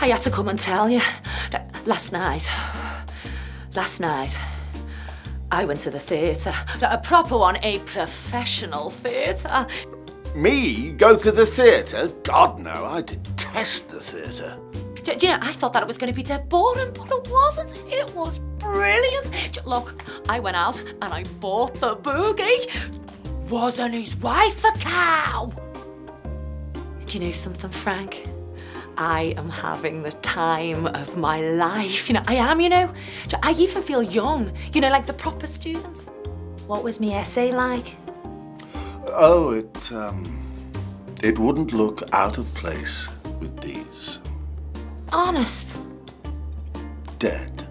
I had to come and tell you. Last night, last night, I went to the theatre. A proper one, a professional theatre. Me go to the theatre? God, no, I detest the theatre. Do, do, you know, I thought that it was going to be dead boring, but it wasn't. It was brilliant. Look, I went out and I bought the boogie. Wasn't his wife a cow? Do you know something, Frank? I am having the time of my life. You know, I am, you know. I even feel young, you know, like the proper students. What was my essay like? Oh, it, um, it wouldn't look out of place with these. Honest? Dead.